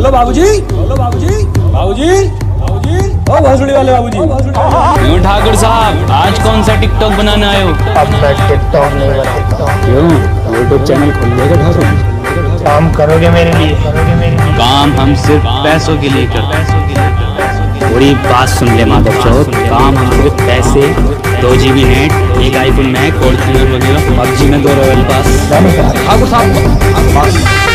बोलो बाबूजी। बोलो बाबूजी। बाबूजी। बाबूजी। ओ भोसड़ी वाले बाबूजी। क्यों ठाकुर साहब आज कौन सा टिकटॉक बनाने आए हो? अब मैं टिकटॉक नहीं बनाता क्यों? यूट्यूब चैनल खोल देगा ठाकुर? काम करोगे मेरे लिए। करोगे मेरे लिए काम। हम सिर्फ़ पैसों के लिए करते हैं। पूरी बात सुन ले माधव चौक। काम हम सिर्फ़ पैसे दो जी बी नेट एक आईफोन मैक फॉर्चूनर वगैरह। पबजी में दो रॉयल पास ठाकुर साहब